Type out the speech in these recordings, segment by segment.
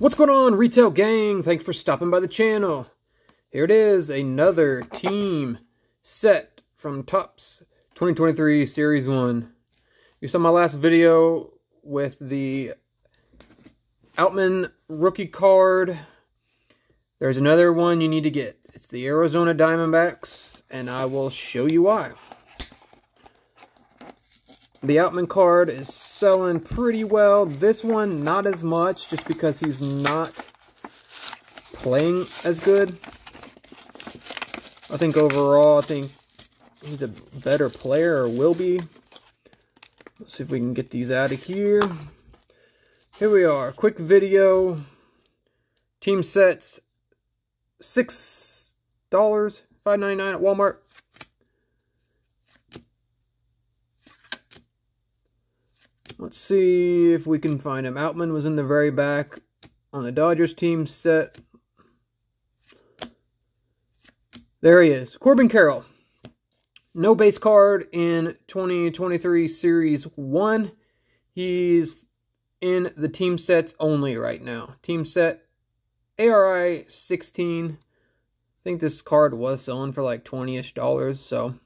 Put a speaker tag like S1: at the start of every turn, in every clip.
S1: What's going on, retail gang? Thanks for stopping by the channel. Here it is, another team set from Topps 2023 Series 1. You saw my last video with the Outman rookie card. There's another one you need to get. It's the Arizona Diamondbacks, and I will show you why. The Outman card is selling pretty well. This one, not as much, just because he's not playing as good. I think overall, I think he's a better player, or will be. Let's see if we can get these out of here. Here we are. Quick video. Team sets. $6, $5.99 at Walmart. Let's see if we can find him. Outman was in the very back on the Dodgers team set. There he is. Corbin Carroll. No base card in 2023 Series 1. He's in the team sets only right now. Team set ARI 16. I think this card was selling for like 20-ish dollars, so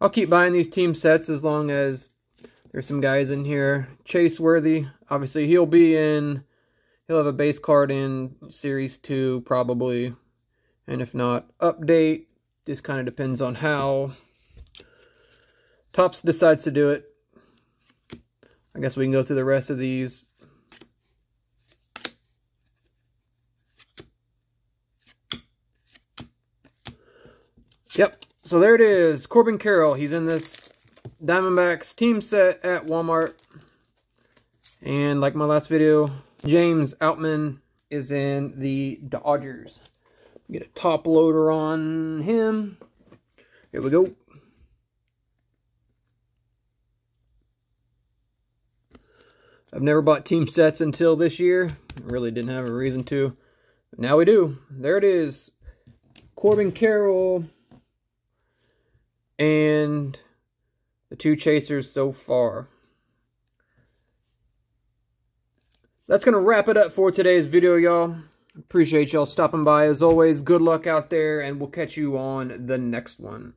S1: I'll keep buying these team sets as long as there's some guys in here. Chase Worthy, obviously he'll be in, he'll have a base card in Series 2 probably. And if not, update. Just kind of depends on how Topps decides to do it. I guess we can go through the rest of these. Yep, so there it is. Corbin Carroll, he's in this Diamondbacks team set at Walmart. And like my last video, James Outman is in the Dodgers. Get a top loader on him. Here we go. I've never bought team sets until this year. really didn't have a reason to. But now we do. There it is. Corbin Carroll. And the two chasers so far. That's going to wrap it up for today's video, y'all. Appreciate y'all stopping by. As always, good luck out there, and we'll catch you on the next one.